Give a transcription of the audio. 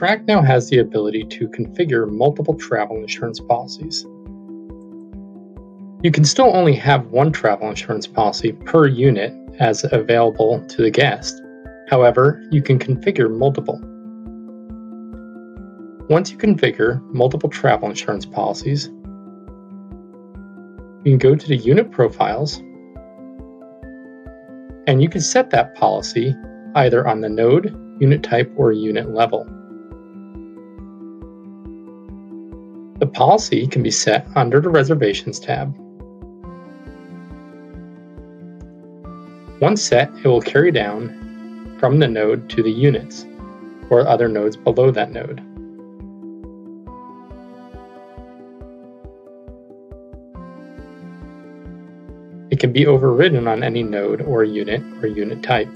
track now has the ability to configure multiple travel insurance policies. You can still only have one travel insurance policy per unit as available to the guest. However, you can configure multiple. Once you configure multiple travel insurance policies, you can go to the unit profiles and you can set that policy either on the node, unit type, or unit level. The policy can be set under the Reservations tab. Once set, it will carry down from the node to the units, or other nodes below that node. It can be overridden on any node or unit or unit type.